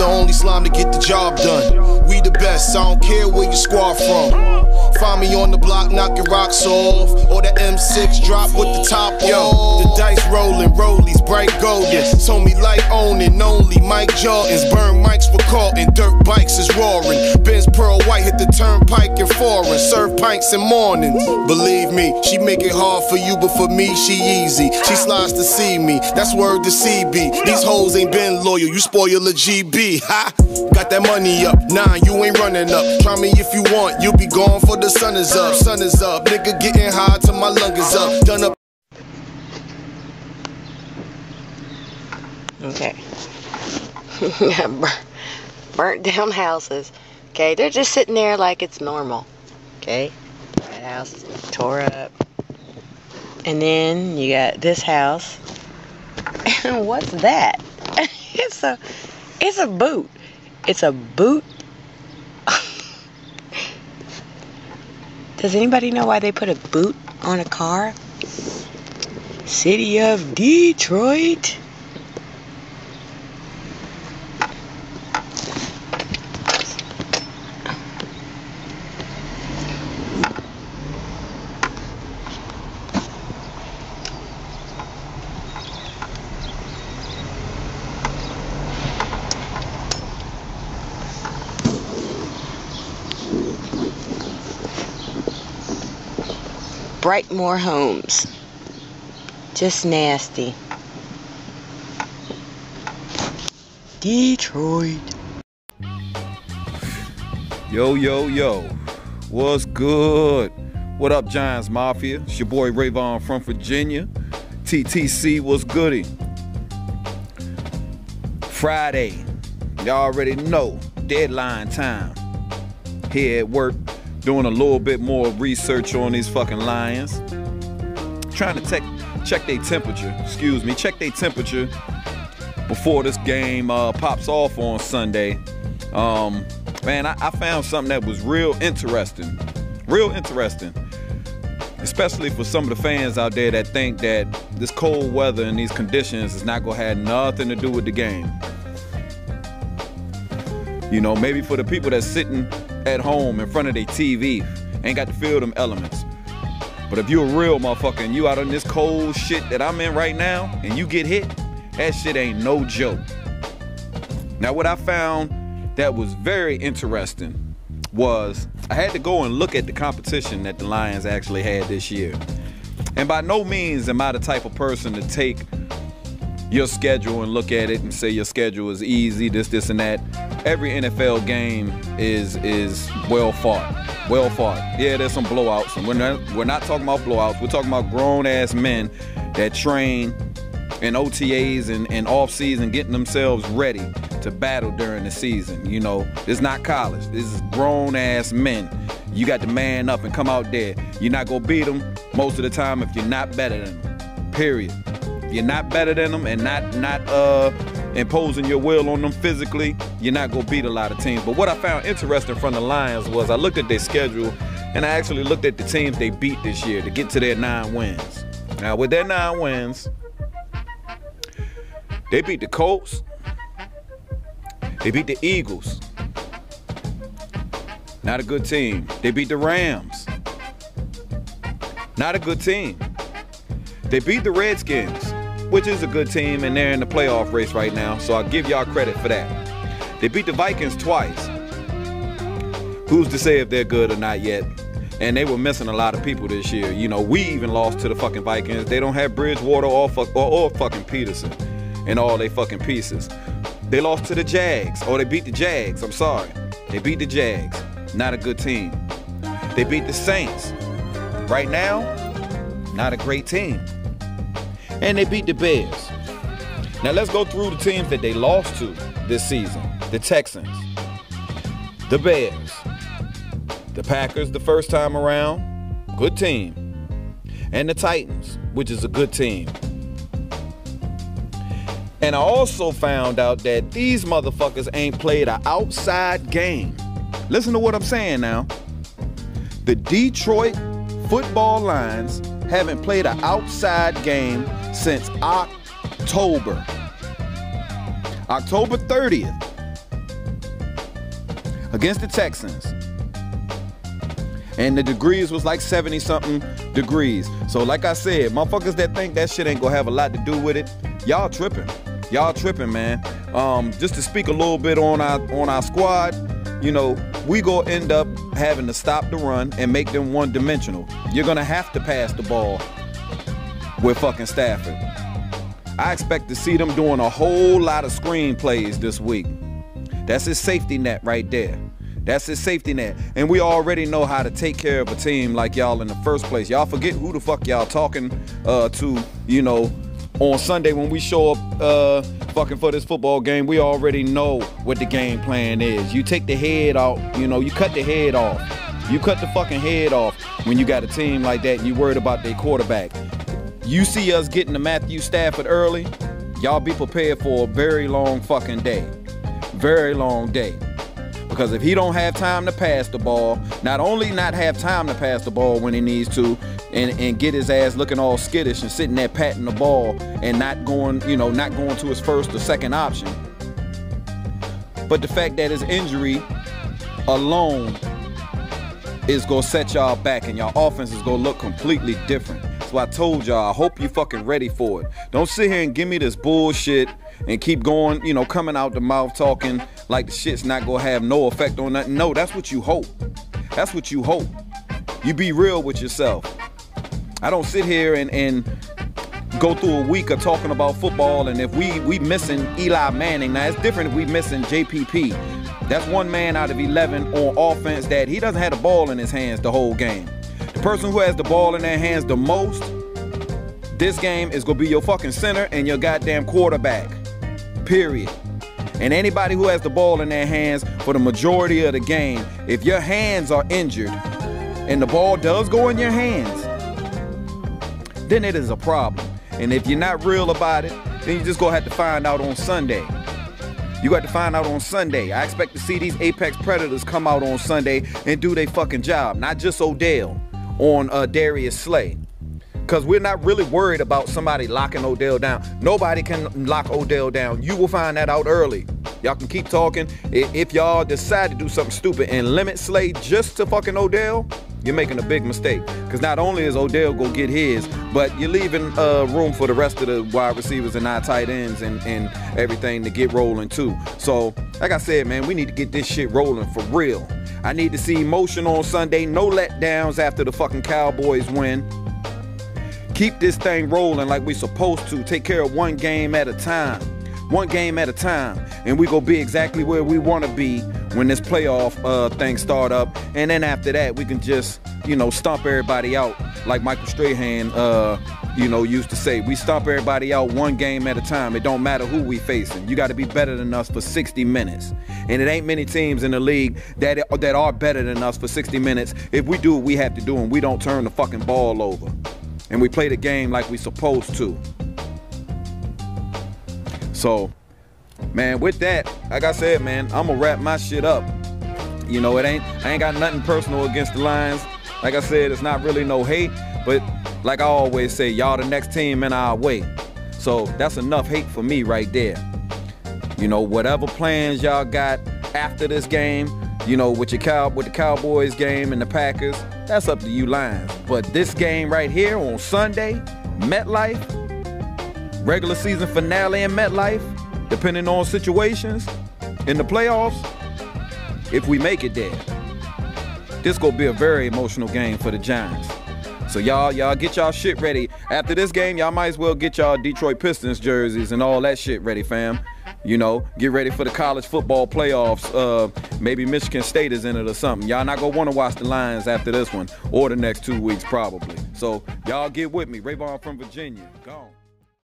the only slime to get the job done. We the best, I don't care where you squad from. Find me on the block knocking rocks off, or the M6 drop with the top Yo, off. the dice rolling, rollies, bright golden. Told me light owning, only Mike Jordans. Burn mics for Carlton, dirt bikes is roaring. White hit the turnpike in foreign. Serve pints in mornings. Believe me, she make it hard for you, but for me, she easy. She slides to see me, that's word to CB. These hoes ain't been loyal, you spoil a GB. Ha! Got that money up, nah, you ain't running up. Try me if you want, you'll be gone for the sun is up, sun is up. Nigga getting high till my lung is up. Done up. Okay. Burnt down houses. Okay, they're just sitting there like it's normal. Okay, that house tore up. And then you got this house. And what's that? it's a it's a boot. It's a boot Does anybody know why they put a boot on a car? City of Detroit. Brightmoor Homes. Just nasty. Detroit. Yo, yo, yo. What's good? What up, Giants Mafia? It's your boy Rayvon from Virginia. TTC was goody. Friday. Y'all already know. Deadline time. Here at work doing a little bit more research on these fucking lions. Trying to check check their temperature. Excuse me, check their temperature before this game uh, pops off on Sunday. Um, man, I, I found something that was real interesting. Real interesting. Especially for some of the fans out there that think that this cold weather and these conditions is not gonna have nothing to do with the game. You know, maybe for the people that's sitting at home in front of their TV. Ain't got to feel them elements. But if you a real motherfucker and you out on this cold shit that I'm in right now and you get hit, that shit ain't no joke. Now, what I found that was very interesting was I had to go and look at the competition that the Lions actually had this year. And by no means am I the type of person to take your schedule and look at it and say your schedule is easy, this, this, and that. Every NFL game is is well fought, well fought. Yeah, there's some blowouts, and we're not we're not talking about blowouts. We're talking about grown ass men that train in OTAs and, and off season, getting themselves ready to battle during the season. You know, it's not college. This is grown ass men. You got to man up and come out there. You're not gonna beat them most of the time if you're not better than them. Period you're not better than them and not not uh imposing your will on them physically, you're not gonna beat a lot of teams. But what I found interesting from the Lions was I looked at their schedule and I actually looked at the teams they beat this year to get to their nine wins. Now with their nine wins, they beat the Colts, they beat the Eagles. Not a good team. They beat the Rams. Not a good team. They beat the Redskins which is a good team, and they're in the playoff race right now, so I'll give y'all credit for that. They beat the Vikings twice. Who's to say if they're good or not yet? And they were missing a lot of people this year. You know, we even lost to the fucking Vikings. They don't have Bridgewater or, fuck, or, or fucking Peterson and all they fucking pieces. They lost to the Jags, or they beat the Jags. I'm sorry. They beat the Jags. Not a good team. They beat the Saints. Right now, not a great team and they beat the Bears. Now let's go through the teams that they lost to this season. The Texans, the Bears, the Packers the first time around, good team. And the Titans, which is a good team. And I also found out that these motherfuckers ain't played an outside game. Listen to what I'm saying now. The Detroit football Lions haven't played an outside game since October. October 30th. against the Texans. And the degrees was like 70 something degrees. So like I said, motherfuckers that think that shit ain't gonna have a lot to do with it, y'all tripping. Y'all tripping, man. Um, just to speak a little bit on our on our squad, you know, we gonna end up having to stop the run and make them one dimensional. You're gonna have to pass the ball with fucking Stafford. I expect to see them doing a whole lot of screenplays this week. That's his safety net right there. That's his safety net. And we already know how to take care of a team like y'all in the first place. Y'all forget who the fuck y'all talking uh, to, you know, on Sunday when we show up uh, fucking for this football game. We already know what the game plan is. You take the head out, you know, you cut the head off. You cut the fucking head off when you got a team like that and you worried about their quarterback. You see us getting to Matthew Stafford early, y'all be prepared for a very long fucking day. Very long day. Because if he don't have time to pass the ball, not only not have time to pass the ball when he needs to, and, and get his ass looking all skittish and sitting there patting the ball and not going, you know, not going to his first or second option. But the fact that his injury alone is gonna set y'all back and y'all offense is gonna look completely different. So I told y'all, I hope you fucking ready for it. Don't sit here and give me this bullshit and keep going, you know, coming out the mouth talking like the shit's not gonna have no effect on nothing. No, that's what you hope. That's what you hope. You be real with yourself. I don't sit here and, and go through a week of talking about football and if we we missing Eli Manning, now it's different if we missing JPP. That's one man out of 11 on offense that he doesn't have the ball in his hands the whole game. The person who has the ball in their hands the most, this game is gonna be your fucking center and your goddamn quarterback. Period. And anybody who has the ball in their hands for the majority of the game, if your hands are injured and the ball does go in your hands, then it is a problem. And if you're not real about it, then you just gonna have to find out on Sunday. You got to find out on Sunday. I expect to see these Apex Predators come out on Sunday and do their fucking job, not just Odell on uh, Darius Slay. Because we're not really worried about somebody locking Odell down. Nobody can lock Odell down. You will find that out early. Y'all can keep talking. If y'all decide to do something stupid and limit Slay just to fucking Odell, you're making a big mistake. Because not only is Odell going to get his, but you're leaving uh, room for the rest of the wide receivers and our tight ends and, and everything to get rolling too. So, like I said, man, we need to get this shit rolling for real. I need to see emotion on Sunday. No letdowns after the fucking Cowboys win. Keep this thing rolling like we're supposed to. Take care of one game at a time. One game at a time. And we gonna be exactly where we wanna be when this playoff uh, thing start up. And then after that, we can just, you know, stomp everybody out like Michael Strahan, uh, you know, used to say. We stomp everybody out one game at a time. It don't matter who we facing. You got to be better than us for 60 minutes. And it ain't many teams in the league that that are better than us for 60 minutes. If we do what we have to do and we don't turn the fucking ball over. And we play the game like we supposed to. So, man, with that, like I said, man, I'm gonna wrap my shit up. You know, it ain't I ain't got nothing personal against the Lions. Like I said, it's not really no hate, but like I always say, y'all the next team in our way. So that's enough hate for me right there. You know, whatever plans y'all got after this game, you know, with your cow with the Cowboys game and the Packers, that's up to you Lions. But this game right here on Sunday, MetLife, regular season finale in MetLife, depending on situations in the playoffs, if we make it there, this gonna be a very emotional game for the Giants. So y'all, y'all get y'all shit ready. After this game, y'all might as well get y'all Detroit Pistons jerseys and all that shit ready, fam. You know, get ready for the college football playoffs. Uh, maybe Michigan State is in it or something. Y'all not gonna want to watch the Lions after this one or the next two weeks probably. So y'all get with me. Rayvon from Virginia. Gone.